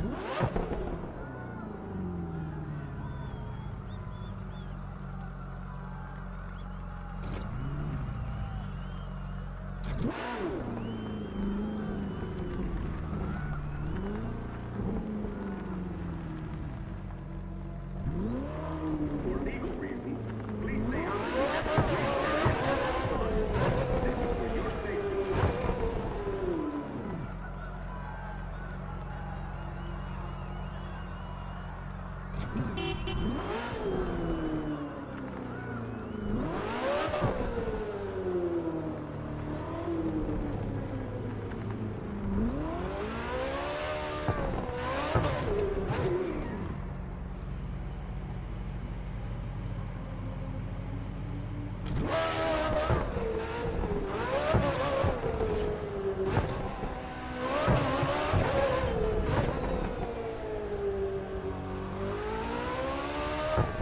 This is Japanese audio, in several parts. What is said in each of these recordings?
Whoa! You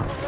Over.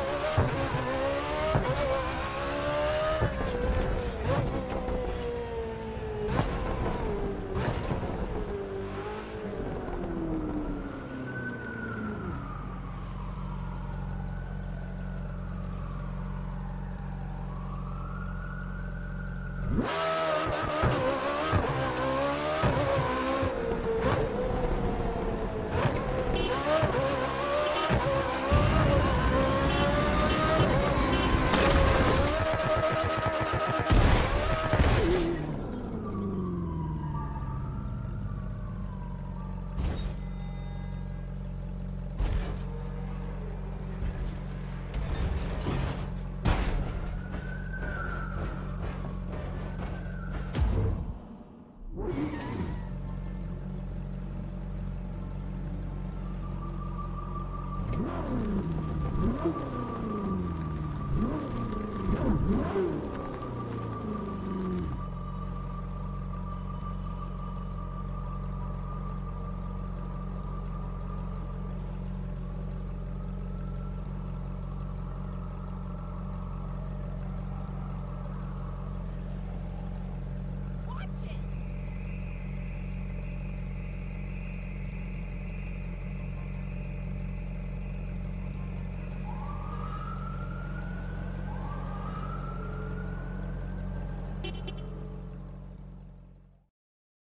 you